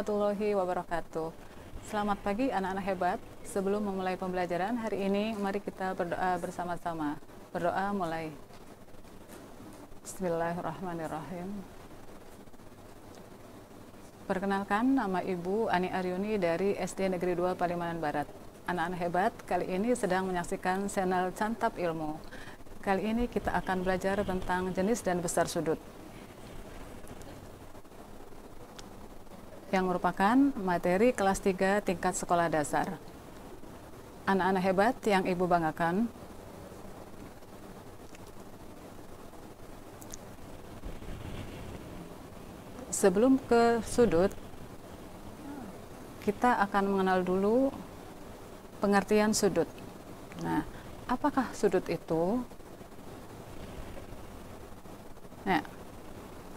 warahmatullahi wabarakatuh. Selamat pagi anak-anak hebat. Sebelum memulai pembelajaran hari ini, mari kita berdoa bersama-sama. Berdoa mulai. Bismillahirrahmanirrahim. Perkenalkan, nama Ibu Ani Aryuni dari SD Negeri 2 Palimanan Barat. Anak-anak hebat, kali ini sedang menyaksikan channel Cantap Ilmu. Kali ini kita akan belajar tentang jenis dan besar sudut. Yang merupakan materi kelas 3 tingkat sekolah dasar. Anak-anak hebat yang Ibu banggakan, sebelum ke sudut, kita akan mengenal dulu pengertian sudut. Nah, apakah sudut itu? Nah,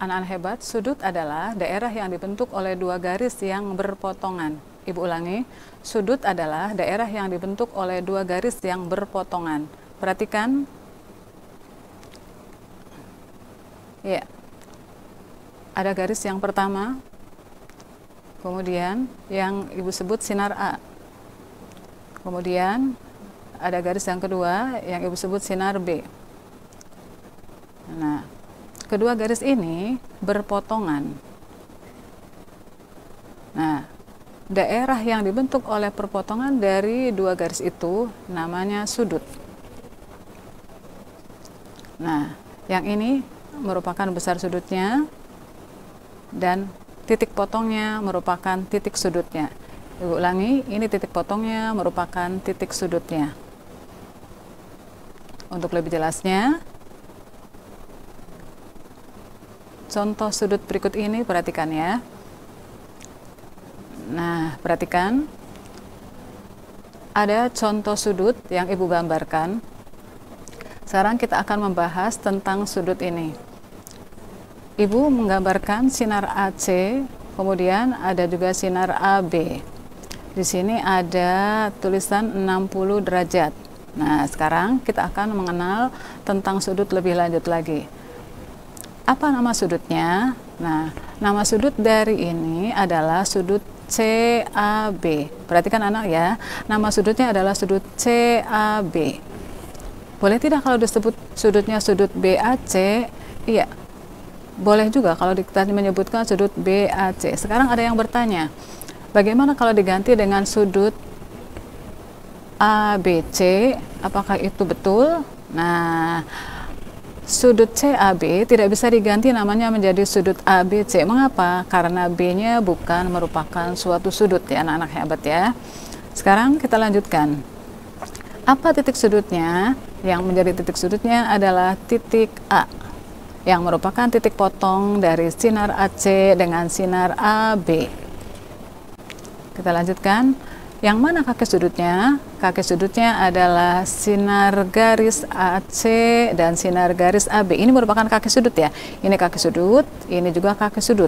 Anak-anak hebat, sudut adalah daerah yang dibentuk oleh dua garis yang berpotongan. Ibu ulangi, sudut adalah daerah yang dibentuk oleh dua garis yang berpotongan. Perhatikan. Ya. Ada garis yang pertama, kemudian yang Ibu sebut sinar A. Kemudian ada garis yang kedua yang Ibu sebut sinar B. Nah, kedua garis ini berpotongan. Nah, daerah yang dibentuk oleh perpotongan dari dua garis itu namanya sudut. Nah, yang ini merupakan besar sudutnya dan titik potongnya merupakan titik sudutnya. Ibu ulangi, ini titik potongnya merupakan titik sudutnya. Untuk lebih jelasnya, contoh sudut berikut ini perhatikan ya. Nah, perhatikan. Ada contoh sudut yang Ibu gambarkan. Sekarang kita akan membahas tentang sudut ini. Ibu menggambarkan sinar AC, kemudian ada juga sinar AB. Di sini ada tulisan 60 derajat. Nah, sekarang kita akan mengenal tentang sudut lebih lanjut lagi. Apa nama sudutnya? Nah, nama sudut dari ini adalah sudut CAB. Perhatikan anak ya, nama sudutnya adalah sudut CAB. Boleh tidak kalau disebut sudutnya sudut BAC? Iya, boleh juga kalau kita menyebutkan sudut BAC. Sekarang ada yang bertanya, bagaimana kalau diganti dengan sudut ABC? Apakah itu betul? Nah, sudut CAB tidak bisa diganti namanya menjadi sudut ABC. Mengapa? Karena B-nya bukan merupakan suatu sudut ya anak-anak hebat ya. Sekarang kita lanjutkan. Apa titik sudutnya? Yang menjadi titik sudutnya adalah titik A yang merupakan titik potong dari sinar AC dengan sinar AB. Kita lanjutkan. Yang mana kaki sudutnya? Kaki sudutnya adalah sinar garis AC dan sinar garis AB. Ini merupakan kaki sudut ya. Ini kaki sudut, ini juga kaki sudut.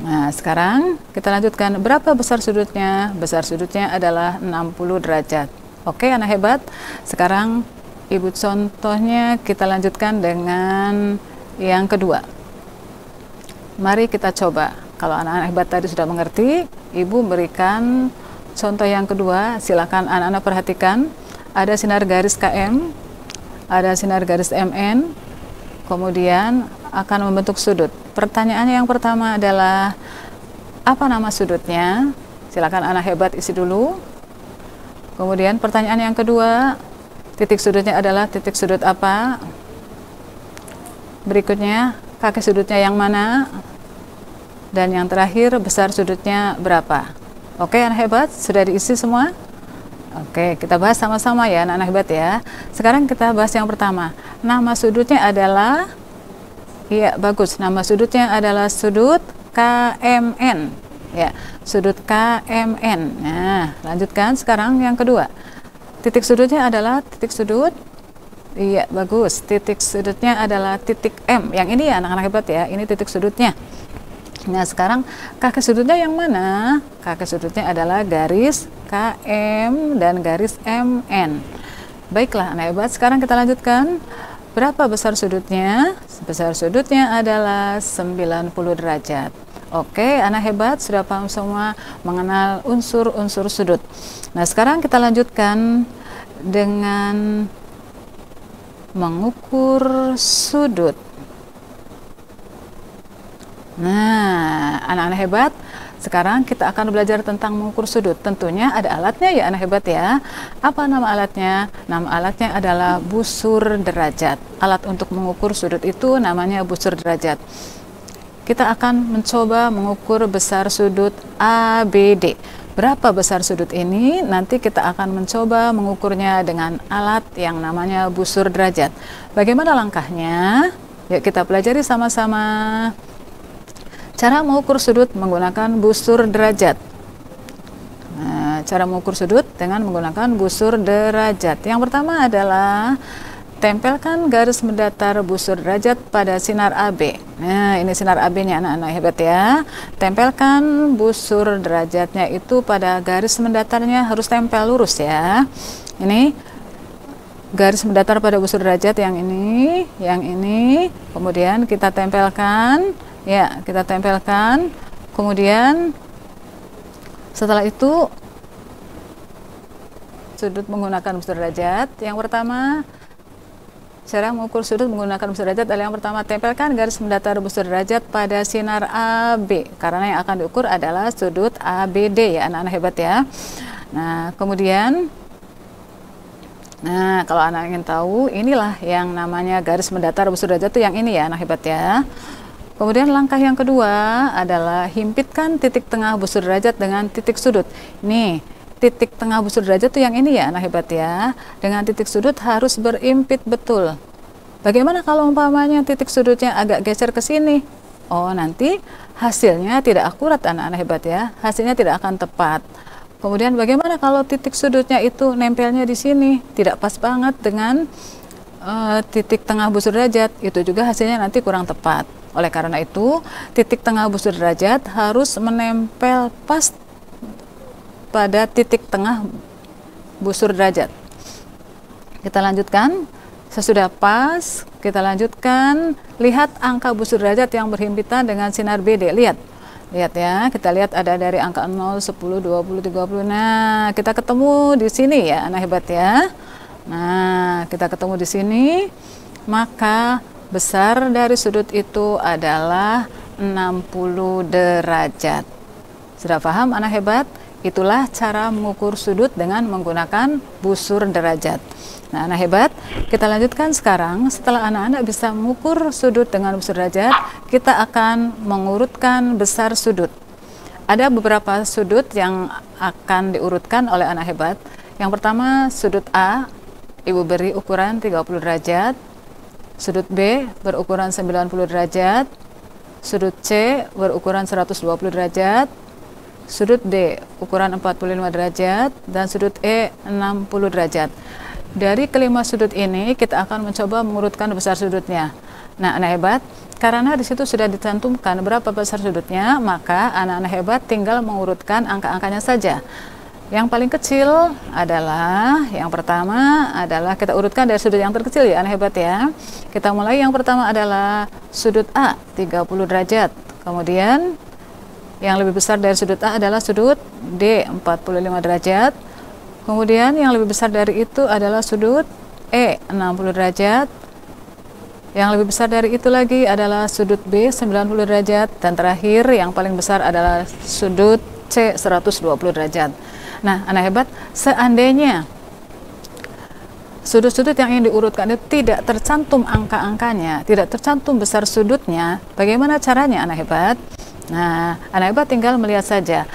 Nah, sekarang kita lanjutkan. Berapa besar sudutnya? Besar sudutnya adalah 60 derajat. Oke, anak hebat. Sekarang Ibu contohnya kita lanjutkan dengan yang kedua. Mari kita coba. Kalau anak-anak hebat tadi sudah mengerti, Ibu berikan Contoh yang kedua, silakan anak-anak perhatikan. Ada sinar garis KM, ada sinar garis MN, kemudian akan membentuk sudut. Pertanyaannya yang pertama adalah apa nama sudutnya? Silakan anak hebat isi dulu. Kemudian pertanyaan yang kedua, titik sudutnya adalah titik sudut apa? Berikutnya, kaki sudutnya yang mana? Dan yang terakhir, besar sudutnya berapa? Oke, anak hebat, sudah diisi semua? Oke, kita bahas sama-sama ya, anak-anak hebat ya. Sekarang kita bahas yang pertama. Nama sudutnya adalah Iya, bagus. Nama sudutnya adalah sudut KMN. Ya, sudut KMN. Nah, lanjutkan sekarang yang kedua. Titik sudutnya adalah titik sudut Iya, bagus. Titik sudutnya adalah titik M. Yang ini ya anak-anak hebat ya. Ini titik sudutnya. Nah, sekarang kaki sudutnya yang mana? Kaki sudutnya adalah garis KM dan garis MN. Baiklah, anak hebat. Sekarang kita lanjutkan. Berapa besar sudutnya? Besar sudutnya adalah 90 derajat. Oke, anak hebat sudah paham semua mengenal unsur-unsur sudut. Nah, sekarang kita lanjutkan dengan mengukur sudut. Nah, anak-anak hebat, sekarang kita akan belajar tentang mengukur sudut. Tentunya ada alatnya ya anak hebat ya. Apa nama alatnya? Nama alatnya adalah busur derajat. Alat untuk mengukur sudut itu namanya busur derajat. Kita akan mencoba mengukur besar sudut ABD. Berapa besar sudut ini? Nanti kita akan mencoba mengukurnya dengan alat yang namanya busur derajat. Bagaimana langkahnya? Yuk kita pelajari sama-sama. Cara mengukur sudut menggunakan busur derajat. Nah, cara mengukur sudut dengan menggunakan busur derajat. Yang pertama adalah tempelkan garis mendatar busur derajat pada sinar AB. Nah, ini sinar AB-nya anak-anak hebat ya. Tempelkan busur derajatnya itu pada garis mendatarnya harus tempel lurus ya. Ini garis mendatar pada busur derajat yang ini, yang ini, kemudian kita tempelkan ya kita tempelkan. Kemudian setelah itu sudut menggunakan busur derajat. Yang pertama cara mengukur sudut menggunakan busur derajat adalah yang pertama tempelkan garis mendatar busur derajat pada sinar AB karena yang akan diukur adalah sudut ABD ya anak-anak hebat ya. Nah kemudian Nah, kalau anak ingin tahu, inilah yang namanya garis mendatar busur derajat itu yang ini ya, anak hebat ya. Kemudian langkah yang kedua adalah himpitkan titik tengah busur derajat dengan titik sudut. Nih, titik tengah busur derajat itu yang ini ya, anak hebat ya. Dengan titik sudut harus berimpit betul. Bagaimana kalau umpamanya titik sudutnya agak geser ke sini? Oh, nanti hasilnya tidak akurat anak-anak hebat ya. Hasilnya tidak akan tepat. Kemudian bagaimana kalau titik sudutnya itu nempelnya di sini? Tidak pas banget dengan uh, titik tengah busur derajat. Itu juga hasilnya nanti kurang tepat. Oleh karena itu, titik tengah busur derajat harus menempel pas pada titik tengah busur derajat. Kita lanjutkan. Sesudah pas, kita lanjutkan. Lihat angka busur derajat yang berhimpitan dengan sinar BD. Lihat. Lihat ya, kita lihat ada dari angka 0, 10, 20, 30. Nah, kita ketemu di sini ya, anak hebat ya. Nah, kita ketemu di sini. Maka besar dari sudut itu adalah 60 derajat. Sudah paham anak hebat? Itulah cara mengukur sudut dengan menggunakan busur derajat. Nah, anak hebat, kita lanjutkan sekarang. Setelah anak-anak bisa mengukur sudut dengan busur derajat, kita akan mengurutkan besar sudut. Ada beberapa sudut yang akan diurutkan oleh anak hebat. Yang pertama, sudut A, Ibu beri ukuran 30 derajat. Sudut B berukuran 90 derajat, sudut C berukuran 120 derajat, sudut D ukuran 45 derajat, dan sudut E 60 derajat. Dari kelima sudut ini kita akan mencoba mengurutkan besar sudutnya. Nah, anak hebat, karena di situ sudah dicantumkan berapa besar sudutnya, maka anak-anak hebat tinggal mengurutkan angka-angkanya saja. Yang paling kecil adalah yang pertama adalah kita urutkan dari sudut yang terkecil ya, aneh hebat ya. Kita mulai yang pertama adalah sudut A 30 derajat. Kemudian yang lebih besar dari sudut A adalah sudut D 45 derajat. Kemudian yang lebih besar dari itu adalah sudut E 60 derajat. Yang lebih besar dari itu lagi adalah sudut B 90 derajat dan terakhir yang paling besar adalah sudut C 120 derajat. Nah, anak hebat, seandainya sudut-sudut yang ingin diurutkan itu tidak tercantum angka-angkanya, tidak tercantum besar sudutnya, bagaimana caranya anak hebat? Nah, anak hebat tinggal melihat saja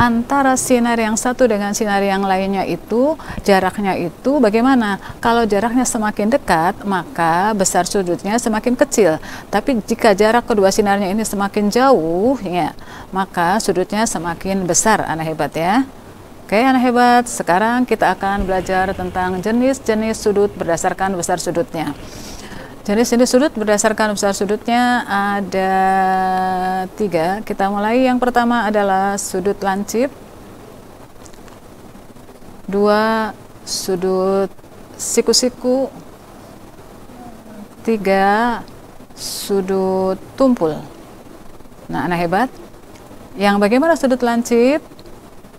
antara sinar yang satu dengan sinar yang lainnya itu jaraknya itu bagaimana? Kalau jaraknya semakin dekat, maka besar sudutnya semakin kecil. Tapi jika jarak kedua sinarnya ini semakin jauh, ya, maka sudutnya semakin besar. Anak hebat ya. Oke, anak hebat. Sekarang kita akan belajar tentang jenis-jenis sudut berdasarkan besar sudutnya. Jenis-jenis sudut berdasarkan besar sudutnya ada tiga. Kita mulai yang pertama adalah sudut lancip. Dua, sudut siku-siku. Tiga, sudut tumpul. Nah, anak hebat, Yang bagaimana sudut lancip?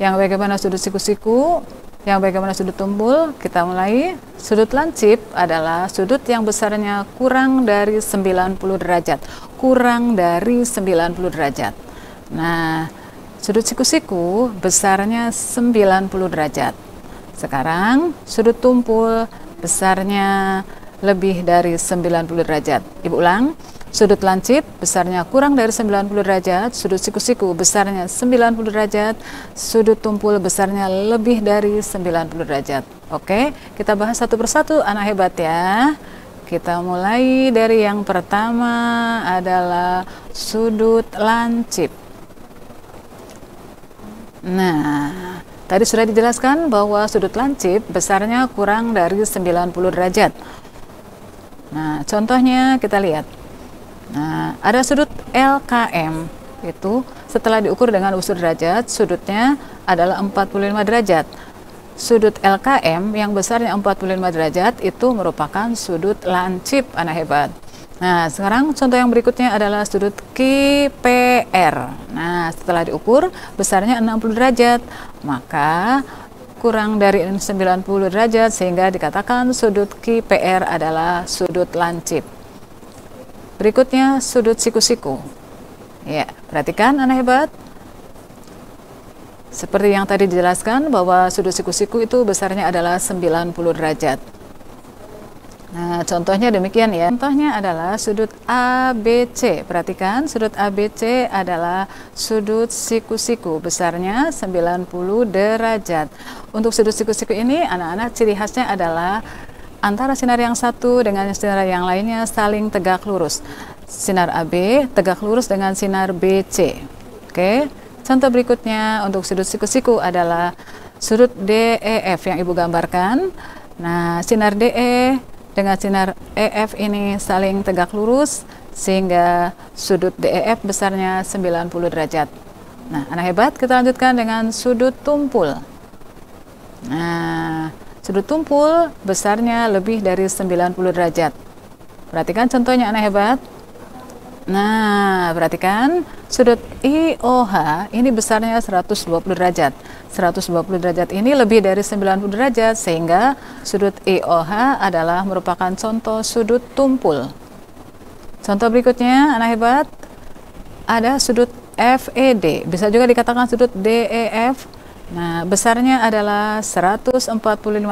Yang bagaimana sudut siku-siku? Yang bagaimana sudut tumpul? Kita mulai. Sudut lancip adalah sudut yang besarnya kurang dari 90 derajat. Kurang dari 90 derajat. Nah, sudut siku-siku besarnya 90 derajat. Sekarang sudut tumpul besarnya lebih dari 90 derajat. Ibu ulang. Sudut lancip besarnya kurang dari 90 derajat, sudut siku-siku besarnya 90 derajat, sudut tumpul besarnya lebih dari 90 derajat. Oke, kita bahas satu persatu anak hebat ya. Kita mulai dari yang pertama adalah sudut lancip. Nah, tadi sudah dijelaskan bahwa sudut lancip besarnya kurang dari 90 derajat. Nah, contohnya kita lihat. Nah, ada sudut LKM itu setelah diukur dengan ukur derajat, sudutnya adalah 45 derajat. Sudut LKM yang besarnya 45 derajat itu merupakan sudut lancip, anak hebat. Nah, sekarang contoh yang berikutnya adalah sudut KPR. Nah, setelah diukur besarnya 60 derajat, maka kurang dari 90 derajat sehingga dikatakan sudut KPR adalah sudut lancip. Berikutnya sudut siku-siku. Ya, perhatikan anak hebat. Seperti yang tadi dijelaskan bahwa sudut siku-siku itu besarnya adalah 90 derajat. Nah, contohnya demikian ya. Contohnya adalah sudut ABC. Perhatikan, sudut ABC adalah sudut siku-siku, besarnya 90 derajat. Untuk sudut siku-siku ini, anak-anak ciri khasnya adalah antara sinar yang satu dengan sinar yang lainnya saling tegak lurus. Sinar AB tegak lurus dengan sinar BC. Oke. Contoh berikutnya untuk sudut siku-siku adalah sudut DEF yang Ibu gambarkan. Nah, sinar DE dengan sinar EF ini saling tegak lurus sehingga sudut DEF besarnya 90 derajat. Nah, anak hebat, kita lanjutkan dengan sudut tumpul. Nah, Sudut tumpul besarnya lebih dari 90 derajat. Perhatikan contohnya anak hebat. Nah, perhatikan sudut IOH ini besarnya 120 derajat. 120 derajat ini lebih dari 90 derajat sehingga sudut IOH adalah merupakan contoh sudut tumpul. Contoh berikutnya anak hebat ada sudut FED, bisa juga dikatakan sudut DEF Nah, besarnya adalah 145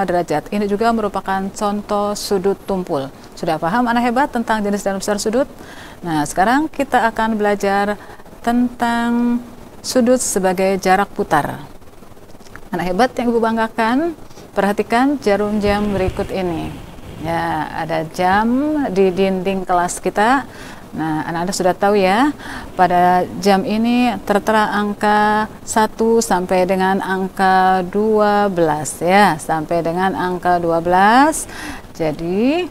derajat. Ini juga merupakan contoh sudut tumpul. Sudah paham anak hebat tentang jenis dan besar sudut? Nah, sekarang kita akan belajar tentang sudut sebagai jarak putar. Anak hebat yang Ibu banggakan, perhatikan jarum jam berikut ini. Ya, ada jam di dinding kelas kita Nah, anak-anak sudah tahu ya, pada jam ini tertera angka 1 sampai dengan angka 12 ya, sampai dengan angka 12. Jadi,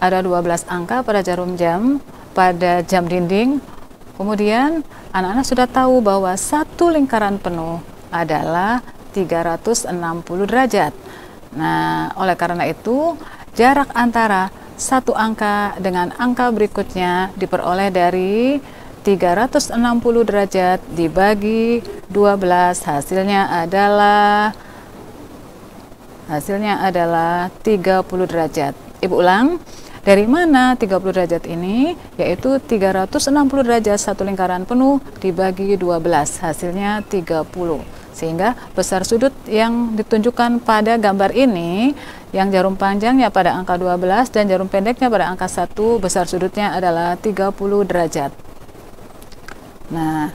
ada 12 angka pada jarum jam, pada jam dinding. Kemudian, anak-anak sudah tahu bahwa satu lingkaran penuh adalah 360 derajat. Nah, oleh karena itu, jarak antara satu angka dengan angka berikutnya diperoleh dari 360 derajat dibagi 12 hasilnya adalah hasilnya adalah 30 derajat. Ibu ulang, dari mana 30 derajat ini? Yaitu 360 derajat satu lingkaran penuh dibagi 12 hasilnya 30 sehingga besar sudut yang ditunjukkan pada gambar ini yang jarum panjangnya pada angka 12 dan jarum pendeknya pada angka 1 besar sudutnya adalah 30 derajat. Nah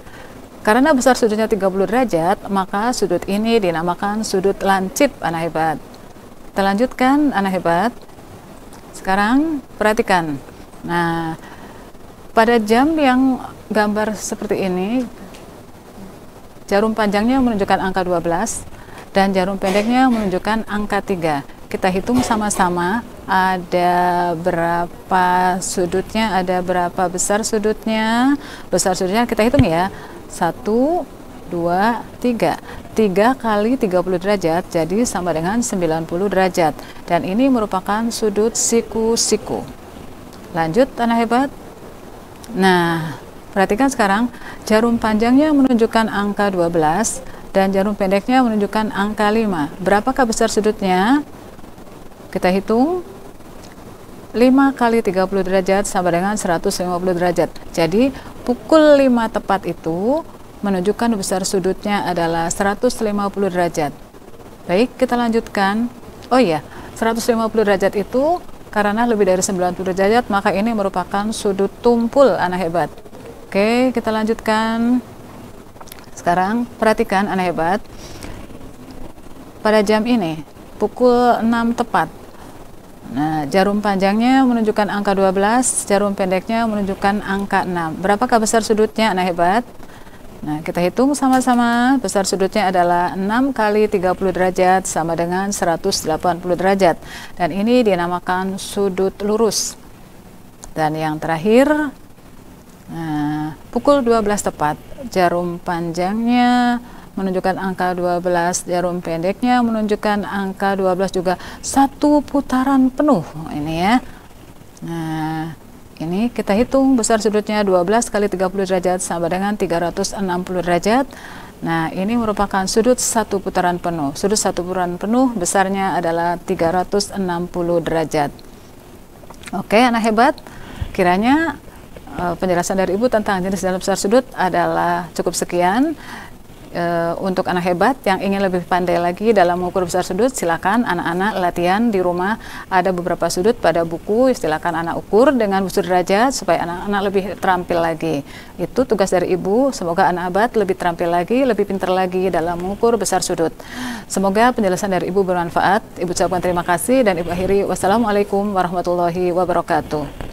karena besar sudutnya 30 derajat maka sudut ini dinamakan sudut lancip anak hebat. Kita lanjutkan anak hebat. Sekarang perhatikan. Nah pada jam yang gambar seperti ini Jarum panjangnya menunjukkan angka 12 dan jarum pendeknya menunjukkan angka 3. Kita hitung sama-sama ada berapa sudutnya, ada berapa besar sudutnya. Besar sudutnya kita hitung ya. 1 2 3. 3 kali 30 derajat jadi sama dengan 90 derajat. Dan ini merupakan sudut siku-siku. Lanjut anak hebat. Nah, Perhatikan sekarang, jarum panjangnya menunjukkan angka 12 dan jarum pendeknya menunjukkan angka 5. Berapakah besar sudutnya? Kita hitung. 5 kali 30 derajat sama dengan 150 derajat. Jadi, pukul 5 tepat itu menunjukkan besar sudutnya adalah 150 derajat. Baik, kita lanjutkan. Oh iya, 150 derajat itu karena lebih dari 90 derajat, maka ini merupakan sudut tumpul anak hebat. Oke, kita lanjutkan. Sekarang perhatikan anak hebat. Pada jam ini, pukul 6 tepat. Nah, jarum panjangnya menunjukkan angka 12, jarum pendeknya menunjukkan angka 6. Berapakah besar sudutnya anak hebat? Nah, kita hitung sama-sama. Besar sudutnya adalah 6 kali 30 derajat sama dengan 180 derajat. Dan ini dinamakan sudut lurus. Dan yang terakhir, Nah, pukul 12 tepat, jarum panjangnya menunjukkan angka 12, jarum pendeknya menunjukkan angka 12 juga satu putaran penuh ini ya. Nah, ini kita hitung besar sudutnya 12 kali 30 derajat sama dengan 360 derajat. Nah, ini merupakan sudut satu putaran penuh. Sudut satu putaran penuh besarnya adalah 360 derajat. Oke, anak hebat. Kiranya uh, penjelasan dari Ibu tentang jenis dalam besar sudut adalah cukup sekian. Uh, untuk anak hebat yang ingin lebih pandai lagi dalam mengukur besar sudut, silakan anak-anak latihan di rumah. Ada beberapa sudut pada buku, silakan anak ukur dengan busur derajat supaya anak-anak lebih terampil lagi. Itu tugas dari Ibu. Semoga anak hebat lebih terampil lagi, lebih pintar lagi dalam mengukur besar sudut. Semoga penjelasan dari Ibu bermanfaat. Ibu ucapkan terima kasih dan Ibu akhiri wassalamualaikum warahmatullahi wabarakatuh.